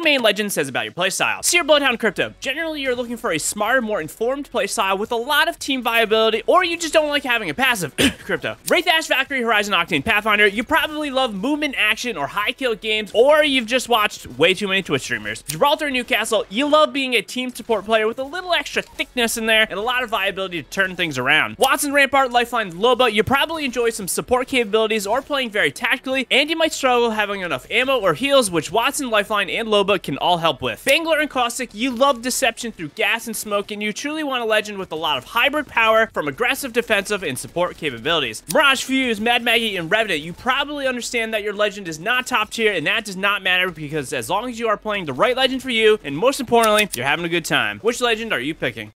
your main legend says about your playstyle. Seer Bloodhound Crypto. Generally, you're looking for a smarter, more informed playstyle with a lot of team viability, or you just don't like having a passive crypto. Wraith Ash Valkyrie Horizon Octane Pathfinder, you probably love movement action or high kill games, or you've just watched way too many Twitch streamers. Gibraltar Newcastle, you love being a team support player with a little extra thickness in there and a lot of viability to turn things around. Wattson Rampart Lifeline Loba, you probably enjoy some support capabilities or playing very tactically, and you might struggle having enough ammo or heals, which Wattson, Lifeline, and Loba can all help with. Bangalore and Caustic, you love deception through gas and smoke, and you truly want a legend with a lot of hybrid power from aggressive, defensive, and support capabilities. Mirage Fuse, Mad Maggie, and Revenant, you probably understand that your legend is not top tier, and that does not matter because as long as you are playing the right legend for you, and most importantly, you're having a good time. Which legend are you picking?